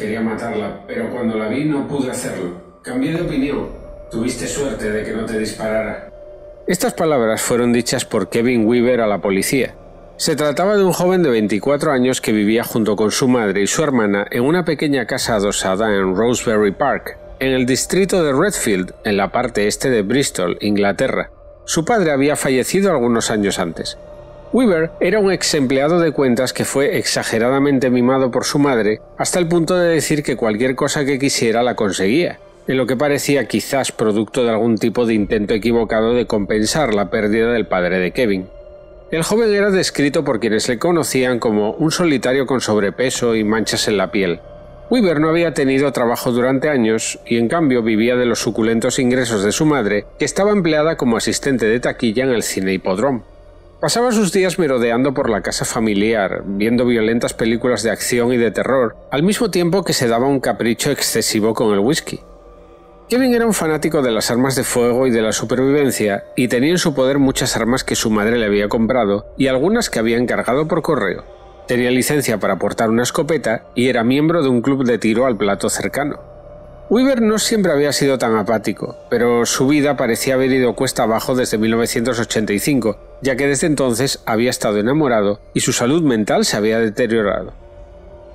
quería matarla, pero cuando la vi no pude hacerlo. Cambié de opinión. Tuviste suerte de que no te disparara. Estas palabras fueron dichas por Kevin Weaver a la policía. Se trataba de un joven de 24 años que vivía junto con su madre y su hermana en una pequeña casa adosada en Rosebery Park, en el distrito de Redfield, en la parte este de Bristol, Inglaterra. Su padre había fallecido algunos años antes. Weaver era un ex empleado de cuentas que fue exageradamente mimado por su madre hasta el punto de decir que cualquier cosa que quisiera la conseguía, en lo que parecía quizás producto de algún tipo de intento equivocado de compensar la pérdida del padre de Kevin. El joven era descrito por quienes le conocían como un solitario con sobrepeso y manchas en la piel. Weaver no había tenido trabajo durante años y en cambio vivía de los suculentos ingresos de su madre, que estaba empleada como asistente de taquilla en el cine hipódromo. Pasaba sus días merodeando por la casa familiar, viendo violentas películas de acción y de terror, al mismo tiempo que se daba un capricho excesivo con el whisky. Kevin era un fanático de las armas de fuego y de la supervivencia, y tenía en su poder muchas armas que su madre le había comprado y algunas que había encargado por correo. Tenía licencia para portar una escopeta y era miembro de un club de tiro al plato cercano. Weaver no siempre había sido tan apático, pero su vida parecía haber ido cuesta abajo desde 1985, ya que desde entonces había estado enamorado y su salud mental se había deteriorado.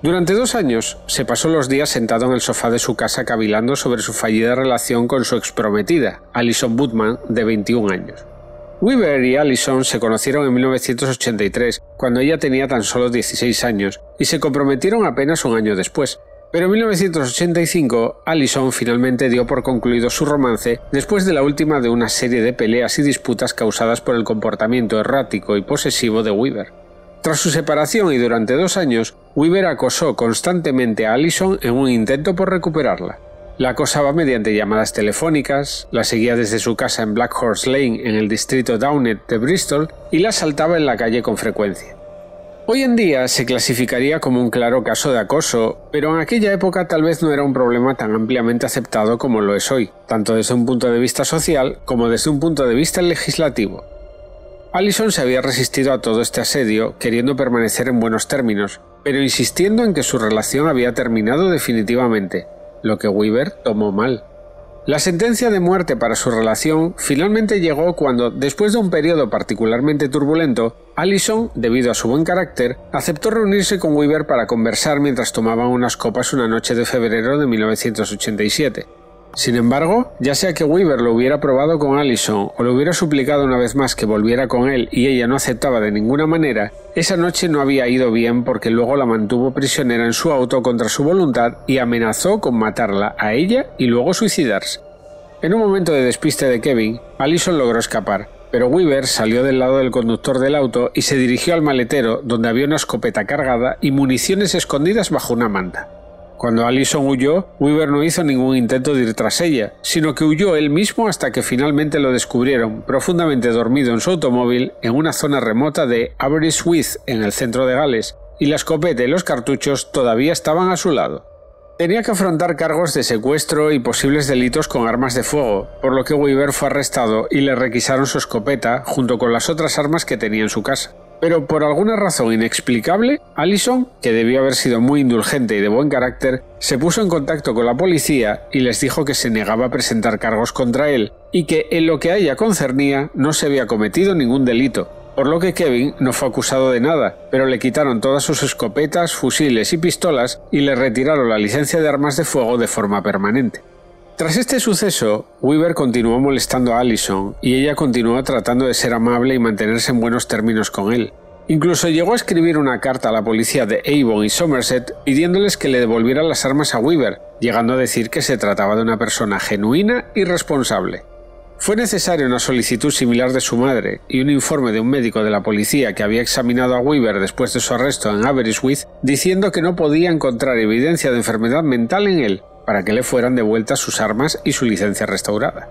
Durante dos años se pasó los días sentado en el sofá de su casa cavilando sobre su fallida relación con su exprometida, Alison Woodman, de 21 años. Weaver y Allison se conocieron en 1983, cuando ella tenía tan solo 16 años, y se comprometieron apenas un año después, pero en 1985, Allison finalmente dio por concluido su romance después de la última de una serie de peleas y disputas causadas por el comportamiento errático y posesivo de Weaver. Tras su separación y durante dos años, Weaver acosó constantemente a Allison en un intento por recuperarla. La acosaba mediante llamadas telefónicas, la seguía desde su casa en Black Horse Lane en el distrito Downet de Bristol y la asaltaba en la calle con frecuencia. Hoy en día se clasificaría como un claro caso de acoso, pero en aquella época tal vez no era un problema tan ampliamente aceptado como lo es hoy, tanto desde un punto de vista social como desde un punto de vista legislativo. Allison se había resistido a todo este asedio, queriendo permanecer en buenos términos, pero insistiendo en que su relación había terminado definitivamente, lo que Weaver tomó mal. La sentencia de muerte para su relación finalmente llegó cuando, después de un periodo particularmente turbulento, Allison, debido a su buen carácter, aceptó reunirse con Weaver para conversar mientras tomaban unas copas una noche de febrero de 1987. Sin embargo, ya sea que Weaver lo hubiera probado con Allison o le hubiera suplicado una vez más que volviera con él y ella no aceptaba de ninguna manera, esa noche no había ido bien porque luego la mantuvo prisionera en su auto contra su voluntad y amenazó con matarla a ella y luego suicidarse. En un momento de despiste de Kevin, Allison logró escapar, pero Weaver salió del lado del conductor del auto y se dirigió al maletero donde había una escopeta cargada y municiones escondidas bajo una manta. Cuando Allison huyó, Weaver no hizo ningún intento de ir tras ella, sino que huyó él mismo hasta que finalmente lo descubrieron, profundamente dormido en su automóvil en una zona remota de Aberystwyth, en el centro de Gales, y la escopeta y los cartuchos todavía estaban a su lado. Tenía que afrontar cargos de secuestro y posibles delitos con armas de fuego, por lo que Weaver fue arrestado y le requisaron su escopeta junto con las otras armas que tenía en su casa. Pero por alguna razón inexplicable, Allison, que debió haber sido muy indulgente y de buen carácter, se puso en contacto con la policía y les dijo que se negaba a presentar cargos contra él y que en lo que a ella concernía no se había cometido ningún delito, por lo que Kevin no fue acusado de nada, pero le quitaron todas sus escopetas, fusiles y pistolas y le retiraron la licencia de armas de fuego de forma permanente. Tras este suceso, Weaver continuó molestando a Allison y ella continuó tratando de ser amable y mantenerse en buenos términos con él. Incluso llegó a escribir una carta a la policía de Avon y Somerset pidiéndoles que le devolvieran las armas a Weaver, llegando a decir que se trataba de una persona genuina y responsable. Fue necesaria una solicitud similar de su madre y un informe de un médico de la policía que había examinado a Weaver después de su arresto en Aberystwyth diciendo que no podía encontrar evidencia de enfermedad mental en él para que le fueran devueltas sus armas y su licencia restaurada.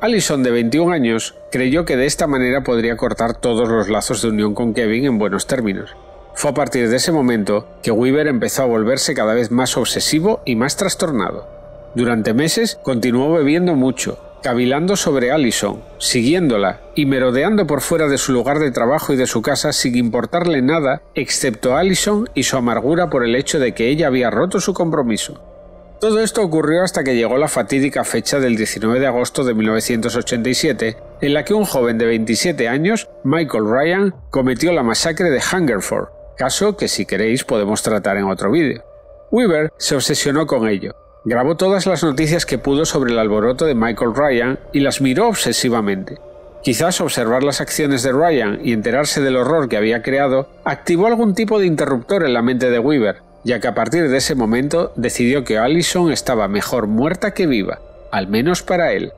Allison, de 21 años, creyó que de esta manera podría cortar todos los lazos de unión con Kevin en buenos términos. Fue a partir de ese momento que Weaver empezó a volverse cada vez más obsesivo y más trastornado. Durante meses continuó bebiendo mucho, cavilando sobre Allison, siguiéndola y merodeando por fuera de su lugar de trabajo y de su casa sin importarle nada excepto a Allison y su amargura por el hecho de que ella había roto su compromiso. Todo esto ocurrió hasta que llegó la fatídica fecha del 19 de agosto de 1987, en la que un joven de 27 años, Michael Ryan, cometió la masacre de Hungerford, caso que si queréis podemos tratar en otro vídeo. Weaver se obsesionó con ello, grabó todas las noticias que pudo sobre el alboroto de Michael Ryan y las miró obsesivamente. Quizás observar las acciones de Ryan y enterarse del horror que había creado activó algún tipo de interruptor en la mente de Weaver, ya que a partir de ese momento decidió que Allison estaba mejor muerta que viva, al menos para él.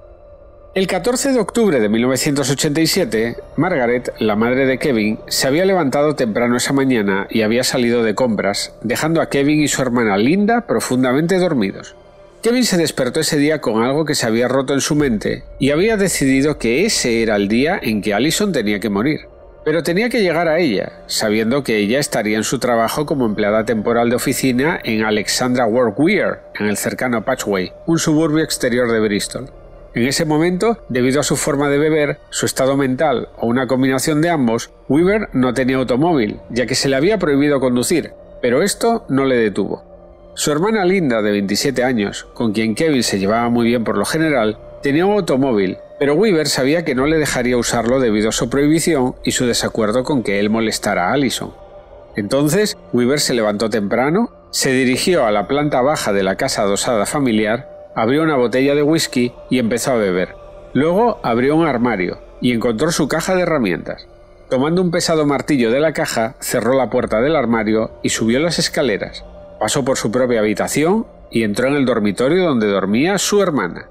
El 14 de octubre de 1987, Margaret, la madre de Kevin, se había levantado temprano esa mañana y había salido de compras, dejando a Kevin y su hermana Linda profundamente dormidos. Kevin se despertó ese día con algo que se había roto en su mente y había decidido que ese era el día en que Allison tenía que morir. Pero tenía que llegar a ella, sabiendo que ella estaría en su trabajo como empleada temporal de oficina en Alexandra Workwear, en el cercano Patchway, un suburbio exterior de Bristol. En ese momento, debido a su forma de beber, su estado mental o una combinación de ambos, Weaver no tenía automóvil, ya que se le había prohibido conducir, pero esto no le detuvo. Su hermana Linda, de 27 años, con quien Kevin se llevaba muy bien por lo general, tenía un automóvil pero Weaver sabía que no le dejaría usarlo debido a su prohibición y su desacuerdo con que él molestara a Allison. Entonces, Weaver se levantó temprano, se dirigió a la planta baja de la casa adosada familiar, abrió una botella de whisky y empezó a beber. Luego abrió un armario y encontró su caja de herramientas. Tomando un pesado martillo de la caja, cerró la puerta del armario y subió las escaleras. Pasó por su propia habitación y entró en el dormitorio donde dormía su hermana.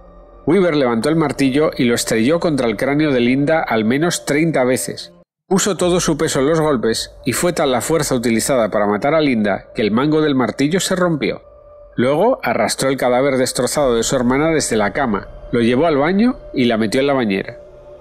Weaver levantó el martillo y lo estrelló contra el cráneo de Linda al menos 30 veces. Puso todo su peso en los golpes y fue tal la fuerza utilizada para matar a Linda que el mango del martillo se rompió. Luego arrastró el cadáver destrozado de su hermana desde la cama, lo llevó al baño y la metió en la bañera.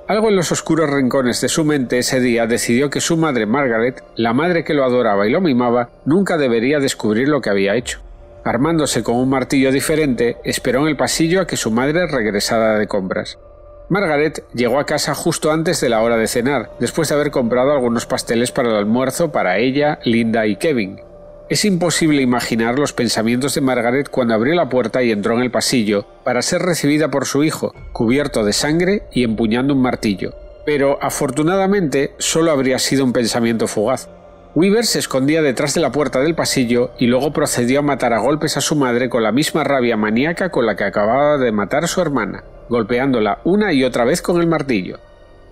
Algo en los oscuros rincones de su mente ese día decidió que su madre Margaret, la madre que lo adoraba y lo mimaba, nunca debería descubrir lo que había hecho. Armándose con un martillo diferente, esperó en el pasillo a que su madre regresara de compras. Margaret llegó a casa justo antes de la hora de cenar, después de haber comprado algunos pasteles para el almuerzo para ella, Linda y Kevin. Es imposible imaginar los pensamientos de Margaret cuando abrió la puerta y entró en el pasillo para ser recibida por su hijo, cubierto de sangre y empuñando un martillo. Pero afortunadamente solo habría sido un pensamiento fugaz. Weaver se escondía detrás de la puerta del pasillo y luego procedió a matar a golpes a su madre con la misma rabia maníaca con la que acababa de matar a su hermana, golpeándola una y otra vez con el martillo.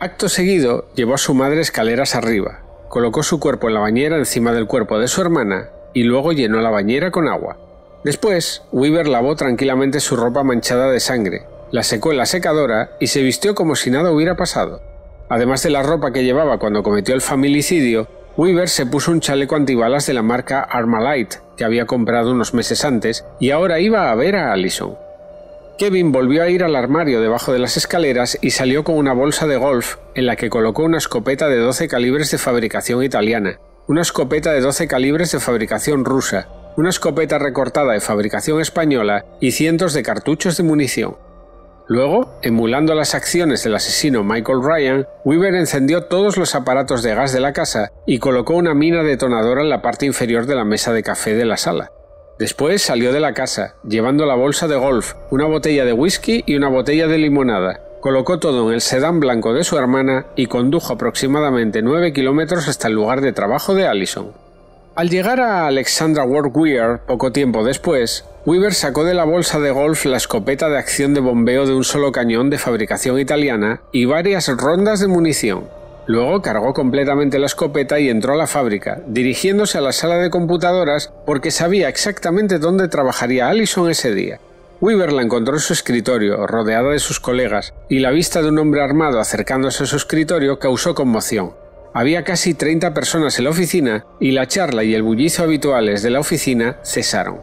Acto seguido, llevó a su madre escaleras arriba, colocó su cuerpo en la bañera encima del cuerpo de su hermana y luego llenó la bañera con agua. Después, Weaver lavó tranquilamente su ropa manchada de sangre, la secó en la secadora y se vistió como si nada hubiera pasado. Además de la ropa que llevaba cuando cometió el familicidio, Weaver se puso un chaleco antibalas de la marca Armalite que había comprado unos meses antes y ahora iba a ver a Allison. Kevin volvió a ir al armario debajo de las escaleras y salió con una bolsa de golf en la que colocó una escopeta de 12 calibres de fabricación italiana, una escopeta de 12 calibres de fabricación rusa, una escopeta recortada de fabricación española y cientos de cartuchos de munición. Luego, emulando las acciones del asesino Michael Ryan, Weaver encendió todos los aparatos de gas de la casa y colocó una mina detonadora en la parte inferior de la mesa de café de la sala. Después salió de la casa, llevando la bolsa de golf, una botella de whisky y una botella de limonada. Colocó todo en el sedán blanco de su hermana y condujo aproximadamente 9 kilómetros hasta el lugar de trabajo de Allison. Al llegar a Alexandra Workwear, poco tiempo después, Weaver sacó de la bolsa de golf la escopeta de acción de bombeo de un solo cañón de fabricación italiana y varias rondas de munición. Luego cargó completamente la escopeta y entró a la fábrica, dirigiéndose a la sala de computadoras porque sabía exactamente dónde trabajaría Allison ese día. Weaver la encontró en su escritorio, rodeada de sus colegas, y la vista de un hombre armado acercándose a su escritorio causó conmoción. Había casi 30 personas en la oficina y la charla y el bullizo habituales de la oficina cesaron.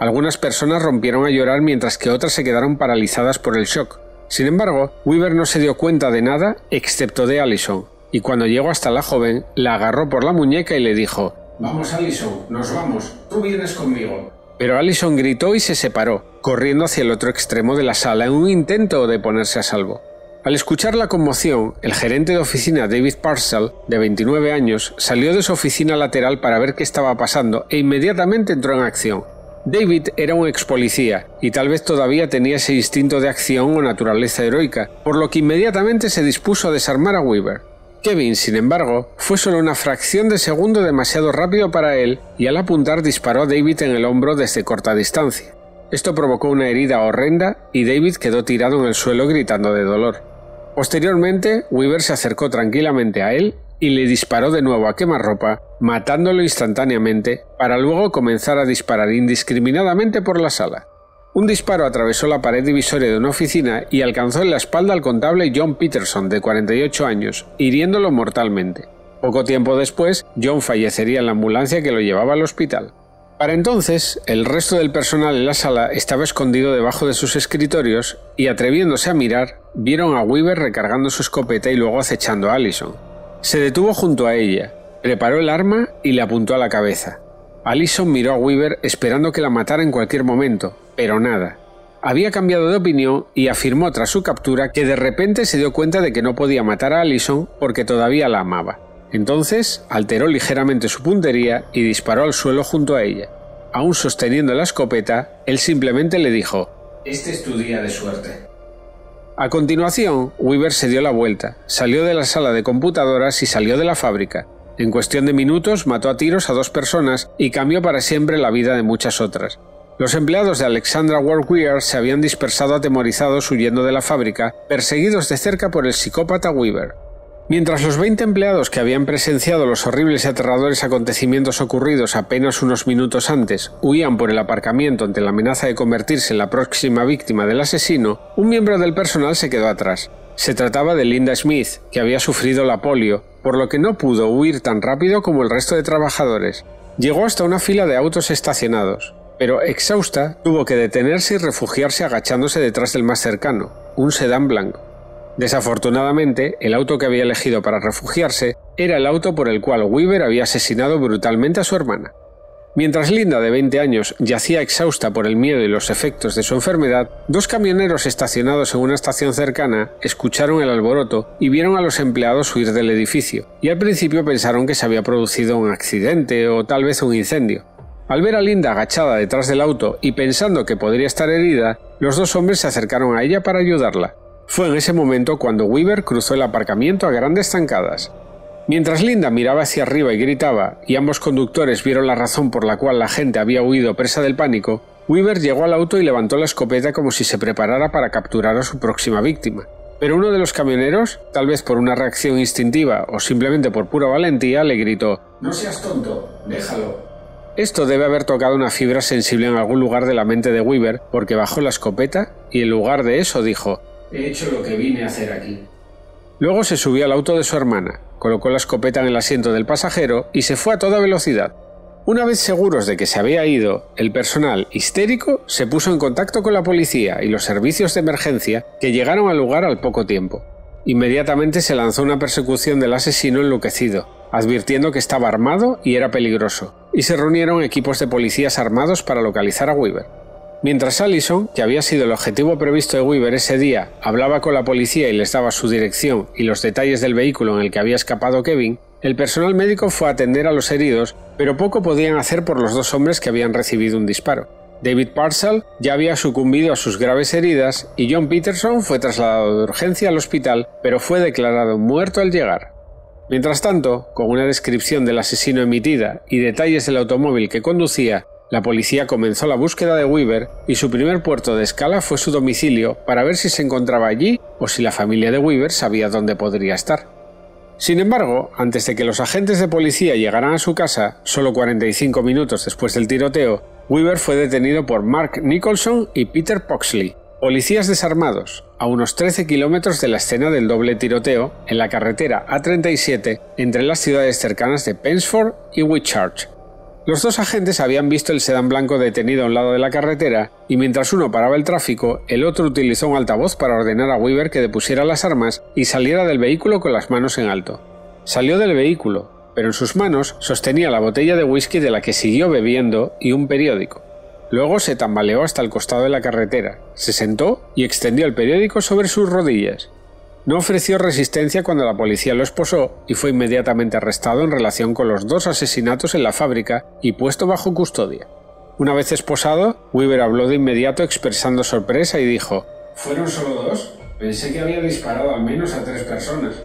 Algunas personas rompieron a llorar mientras que otras se quedaron paralizadas por el shock. Sin embargo, Weaver no se dio cuenta de nada excepto de Allison, y cuando llegó hasta la joven, la agarró por la muñeca y le dijo Vamos, Allison, nos vamos, tú vienes conmigo. pero Allison gritó y se separó, corriendo hacia el otro extremo de la sala en un intento de ponerse a salvo. Al escuchar la conmoción, el gerente de oficina David Parcell, de 29 años, salió de su oficina lateral para ver qué estaba pasando e inmediatamente entró en acción. David era un ex policía y tal vez todavía tenía ese instinto de acción o naturaleza heroica, por lo que inmediatamente se dispuso a desarmar a Weaver. Kevin, sin embargo, fue solo una fracción de segundo demasiado rápido para él y al apuntar disparó a David en el hombro desde corta distancia. Esto provocó una herida horrenda y David quedó tirado en el suelo gritando de dolor. Posteriormente, Weaver se acercó tranquilamente a él y le disparó de nuevo a quemarropa, matándolo instantáneamente, para luego comenzar a disparar indiscriminadamente por la sala. Un disparo atravesó la pared divisoria de una oficina y alcanzó en la espalda al contable John Peterson, de 48 años, hiriéndolo mortalmente. Poco tiempo después, John fallecería en la ambulancia que lo llevaba al hospital. Para entonces, el resto del personal en la sala estaba escondido debajo de sus escritorios y, atreviéndose a mirar, vieron a Weaver recargando su escopeta y luego acechando a Allison. Se detuvo junto a ella, preparó el arma y le apuntó a la cabeza. Allison miró a Weaver esperando que la matara en cualquier momento, pero nada. Había cambiado de opinión y afirmó tras su captura que de repente se dio cuenta de que no podía matar a Allison porque todavía la amaba. Entonces alteró ligeramente su puntería y disparó al suelo junto a ella. Aún sosteniendo la escopeta, él simplemente le dijo Este es tu día de suerte. A continuación, Weaver se dio la vuelta, salió de la sala de computadoras y salió de la fábrica, en cuestión de minutos mató a tiros a dos personas y cambió para siempre la vida de muchas otras. Los empleados de Alexandra Workwear se habían dispersado atemorizados huyendo de la fábrica, perseguidos de cerca por el psicópata Weaver. Mientras los 20 empleados que habían presenciado los horribles y aterradores acontecimientos ocurridos apenas unos minutos antes huían por el aparcamiento ante la amenaza de convertirse en la próxima víctima del asesino, un miembro del personal se quedó atrás. Se trataba de Linda Smith, que había sufrido la polio, por lo que no pudo huir tan rápido como el resto de trabajadores. Llegó hasta una fila de autos estacionados, pero exhausta tuvo que detenerse y refugiarse agachándose detrás del más cercano, un sedán blanco. Desafortunadamente, el auto que había elegido para refugiarse era el auto por el cual Weaver había asesinado brutalmente a su hermana. Mientras Linda, de 20 años, yacía exhausta por el miedo y los efectos de su enfermedad, dos camioneros estacionados en una estación cercana escucharon el alboroto y vieron a los empleados huir del edificio, y al principio pensaron que se había producido un accidente o tal vez un incendio. Al ver a Linda agachada detrás del auto y pensando que podría estar herida, los dos hombres se acercaron a ella para ayudarla. Fue en ese momento cuando Weaver cruzó el aparcamiento a grandes zancadas. Mientras Linda miraba hacia arriba y gritaba, y ambos conductores vieron la razón por la cual la gente había huido presa del pánico, Weaver llegó al auto y levantó la escopeta como si se preparara para capturar a su próxima víctima. Pero uno de los camioneros, tal vez por una reacción instintiva o simplemente por pura valentía, le gritó No seas tonto, déjalo. Esto debe haber tocado una fibra sensible en algún lugar de la mente de Weaver porque bajó la escopeta y en lugar de eso dijo He hecho lo que vine a hacer aquí. Luego se subió al auto de su hermana, colocó la escopeta en el asiento del pasajero y se fue a toda velocidad. Una vez seguros de que se había ido, el personal, histérico, se puso en contacto con la policía y los servicios de emergencia que llegaron al lugar al poco tiempo. Inmediatamente se lanzó una persecución del asesino enloquecido, advirtiendo que estaba armado y era peligroso, y se reunieron equipos de policías armados para localizar a Weaver. Mientras Allison, que había sido el objetivo previsto de Weaver ese día, hablaba con la policía y les daba su dirección y los detalles del vehículo en el que había escapado Kevin, el personal médico fue a atender a los heridos, pero poco podían hacer por los dos hombres que habían recibido un disparo. David Parcell ya había sucumbido a sus graves heridas y John Peterson fue trasladado de urgencia al hospital, pero fue declarado muerto al llegar. Mientras tanto, con una descripción del asesino emitida y detalles del automóvil que conducía, la policía comenzó la búsqueda de Weaver y su primer puerto de escala fue su domicilio para ver si se encontraba allí o si la familia de Weaver sabía dónde podría estar. Sin embargo, antes de que los agentes de policía llegaran a su casa, solo 45 minutos después del tiroteo, Weaver fue detenido por Mark Nicholson y Peter Poxley, policías desarmados, a unos 13 kilómetros de la escena del doble tiroteo en la carretera A37 entre las ciudades cercanas de Pensford y Whitchurch, los dos agentes habían visto el sedán blanco detenido a un lado de la carretera y mientras uno paraba el tráfico, el otro utilizó un altavoz para ordenar a Weaver que depusiera las armas y saliera del vehículo con las manos en alto. Salió del vehículo, pero en sus manos sostenía la botella de whisky de la que siguió bebiendo y un periódico. Luego se tambaleó hasta el costado de la carretera, se sentó y extendió el periódico sobre sus rodillas. No ofreció resistencia cuando la policía lo esposó y fue inmediatamente arrestado en relación con los dos asesinatos en la fábrica y puesto bajo custodia. Una vez esposado, Weaver habló de inmediato expresando sorpresa y dijo ¿Fueron solo dos? Pensé que había disparado al menos a tres personas.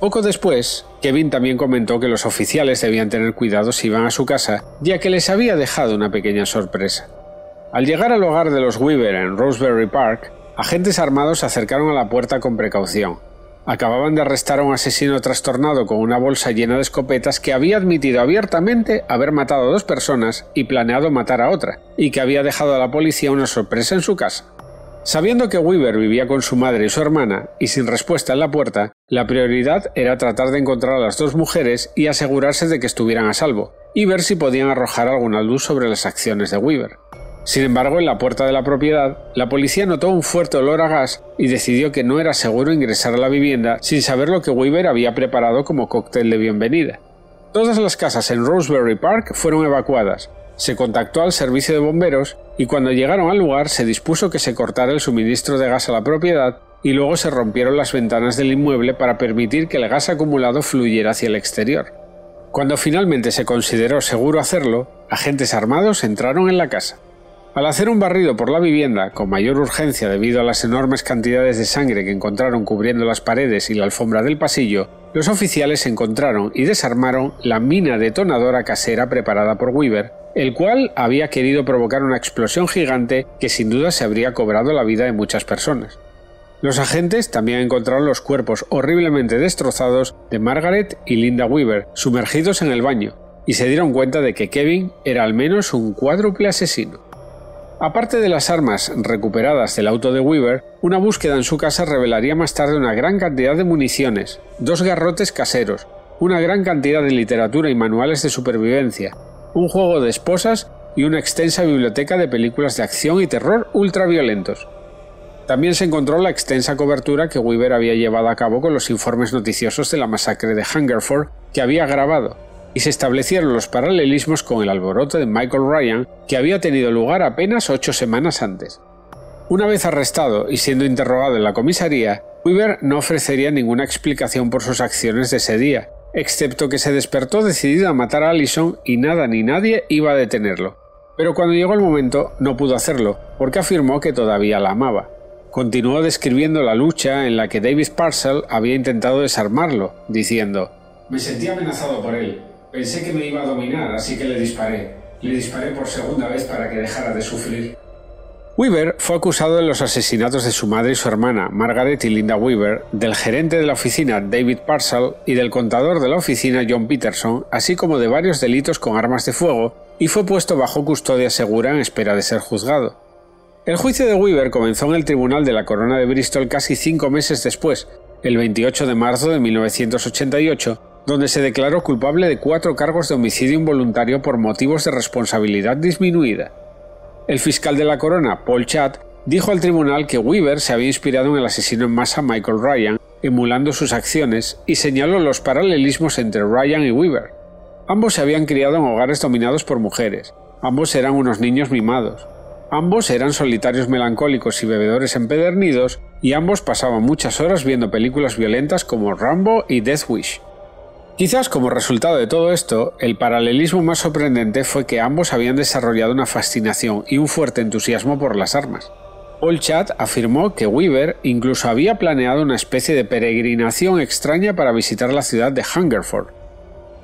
Poco después, Kevin también comentó que los oficiales debían tener cuidado si iban a su casa, ya que les había dejado una pequeña sorpresa. Al llegar al hogar de los Weaver en Roseberry Park, Agentes armados se acercaron a la puerta con precaución. Acababan de arrestar a un asesino trastornado con una bolsa llena de escopetas que había admitido abiertamente haber matado a dos personas y planeado matar a otra, y que había dejado a la policía una sorpresa en su casa. Sabiendo que Weaver vivía con su madre y su hermana, y sin respuesta en la puerta, la prioridad era tratar de encontrar a las dos mujeres y asegurarse de que estuvieran a salvo, y ver si podían arrojar alguna luz sobre las acciones de Weaver. Sin embargo, en la puerta de la propiedad, la policía notó un fuerte olor a gas y decidió que no era seguro ingresar a la vivienda sin saber lo que Weaver había preparado como cóctel de bienvenida. Todas las casas en Roseberry Park fueron evacuadas. Se contactó al servicio de bomberos y cuando llegaron al lugar se dispuso que se cortara el suministro de gas a la propiedad y luego se rompieron las ventanas del inmueble para permitir que el gas acumulado fluyera hacia el exterior. Cuando finalmente se consideró seguro hacerlo, agentes armados entraron en la casa. Al hacer un barrido por la vivienda, con mayor urgencia debido a las enormes cantidades de sangre que encontraron cubriendo las paredes y la alfombra del pasillo, los oficiales encontraron y desarmaron la mina detonadora casera preparada por Weaver, el cual había querido provocar una explosión gigante que sin duda se habría cobrado la vida de muchas personas. Los agentes también encontraron los cuerpos horriblemente destrozados de Margaret y Linda Weaver, sumergidos en el baño, y se dieron cuenta de que Kevin era al menos un cuádruple asesino. Aparte de las armas recuperadas del auto de Weaver, una búsqueda en su casa revelaría más tarde una gran cantidad de municiones, dos garrotes caseros, una gran cantidad de literatura y manuales de supervivencia, un juego de esposas y una extensa biblioteca de películas de acción y terror ultraviolentos. También se encontró la extensa cobertura que Weaver había llevado a cabo con los informes noticiosos de la masacre de Hungerford que había grabado, y se establecieron los paralelismos con el alboroto de Michael Ryan que había tenido lugar apenas ocho semanas antes. Una vez arrestado y siendo interrogado en la comisaría, Weaver no ofrecería ninguna explicación por sus acciones de ese día, excepto que se despertó decidido a matar a Allison y nada ni nadie iba a detenerlo. Pero cuando llegó el momento no pudo hacerlo, porque afirmó que todavía la amaba. Continuó describiendo la lucha en la que David Parcell había intentado desarmarlo, diciendo Me sentí amenazado por él, Pensé que me iba a dominar, así que le disparé. Le disparé por segunda vez para que dejara de sufrir. Weaver fue acusado de los asesinatos de su madre y su hermana, Margaret y Linda Weaver, del gerente de la oficina David Parcell y del contador de la oficina John Peterson, así como de varios delitos con armas de fuego, y fue puesto bajo custodia segura en espera de ser juzgado. El juicio de Weaver comenzó en el Tribunal de la Corona de Bristol casi cinco meses después, el 28 de marzo de 1988, donde se declaró culpable de cuatro cargos de homicidio involuntario por motivos de responsabilidad disminuida. El fiscal de la corona, Paul Chadd, dijo al tribunal que Weaver se había inspirado en el asesino en masa Michael Ryan, emulando sus acciones, y señaló los paralelismos entre Ryan y Weaver. Ambos se habían criado en hogares dominados por mujeres, ambos eran unos niños mimados, ambos eran solitarios melancólicos y bebedores empedernidos, y ambos pasaban muchas horas viendo películas violentas como Rambo y Death Wish. Quizás como resultado de todo esto, el paralelismo más sorprendente fue que ambos habían desarrollado una fascinación y un fuerte entusiasmo por las armas. Paul Chad afirmó que Weaver incluso había planeado una especie de peregrinación extraña para visitar la ciudad de Hungerford.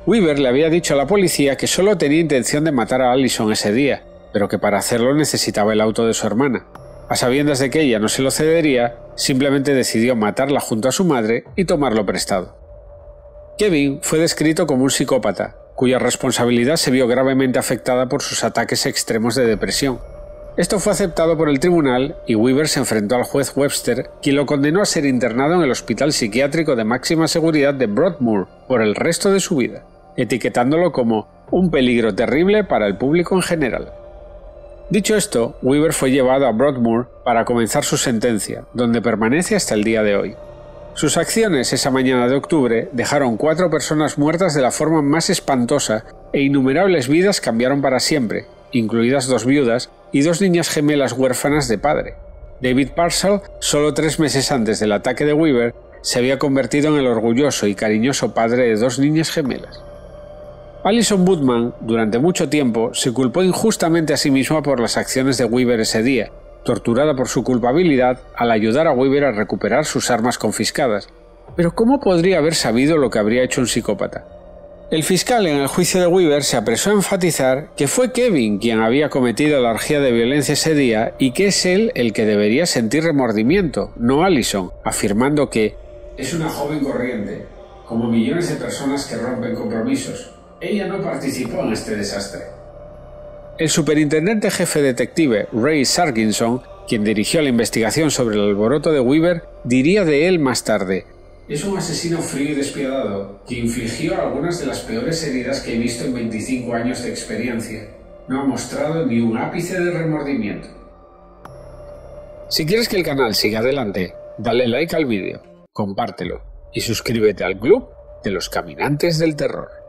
Weaver le había dicho a la policía que solo tenía intención de matar a Allison ese día, pero que para hacerlo necesitaba el auto de su hermana. A sabiendas de que ella no se lo cedería, simplemente decidió matarla junto a su madre y tomarlo prestado. Kevin fue descrito como un psicópata, cuya responsabilidad se vio gravemente afectada por sus ataques extremos de depresión. Esto fue aceptado por el tribunal y Weaver se enfrentó al juez Webster, quien lo condenó a ser internado en el hospital psiquiátrico de máxima seguridad de Broadmoor por el resto de su vida, etiquetándolo como un peligro terrible para el público en general. Dicho esto, Weaver fue llevado a Broadmoor para comenzar su sentencia, donde permanece hasta el día de hoy. Sus acciones esa mañana de octubre dejaron cuatro personas muertas de la forma más espantosa e innumerables vidas cambiaron para siempre, incluidas dos viudas y dos niñas gemelas huérfanas de padre. David Parcell, solo tres meses antes del ataque de Weaver, se había convertido en el orgulloso y cariñoso padre de dos niñas gemelas. Alison Woodman, durante mucho tiempo, se culpó injustamente a sí misma por las acciones de Weaver ese día, torturada por su culpabilidad al ayudar a Weaver a recuperar sus armas confiscadas. Pero ¿cómo podría haber sabido lo que habría hecho un psicópata? El fiscal en el juicio de Weaver se apresó a enfatizar que fue Kevin quien había cometido la orgía de violencia ese día y que es él el que debería sentir remordimiento, no Allison, afirmando que es una joven corriente, como millones de personas que rompen compromisos. Ella no participó en este desastre. El superintendente jefe detective Ray Sarkinson, quien dirigió la investigación sobre el alboroto de Weaver, diría de él más tarde es un asesino frío y despiadado que infligió algunas de las peores heridas que he visto en 25 años de experiencia. No ha mostrado ni un ápice de remordimiento. Si quieres que el canal siga adelante, dale like al vídeo, compártelo y suscríbete al club de los caminantes del terror.